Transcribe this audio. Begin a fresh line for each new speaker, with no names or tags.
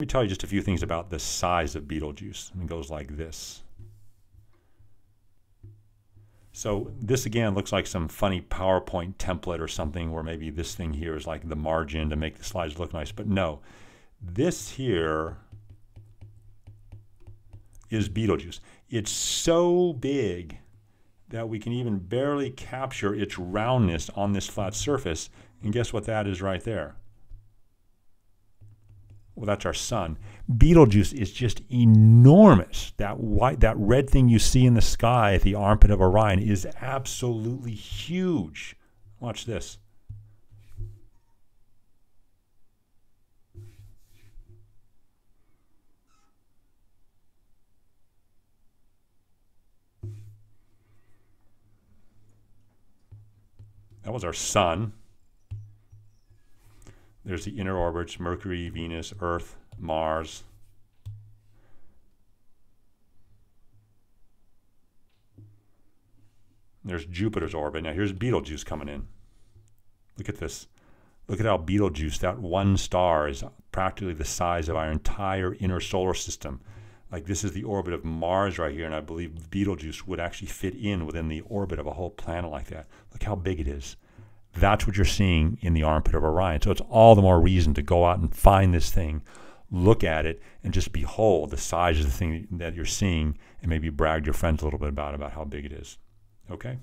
Let me tell you just a few things about the size of Betelgeuse. It goes like this. So this again looks like some funny PowerPoint template or something where maybe this thing here is like the margin to make the slides look nice. But no, this here is Betelgeuse. It's so big that we can even barely capture its roundness on this flat surface. And guess what that is right there? Well, that's our sun. Betelgeuse is just enormous. That white, that red thing you see in the sky at the armpit of Orion is absolutely huge. Watch this. That was our sun. There's the inner orbits Mercury, Venus, Earth, Mars. There's Jupiter's orbit. Now here's Betelgeuse coming in. Look at this. Look at how Betelgeuse, that one star, is practically the size of our entire inner solar system. Like this is the orbit of Mars right here, and I believe Betelgeuse would actually fit in within the orbit of a whole planet like that. Look how big it is. That's what you're seeing in the armpit of Orion. So it's all the more reason to go out and find this thing, look at it, and just behold the size of the thing that you're seeing, and maybe brag your friends a little bit about about how big it is. Okay.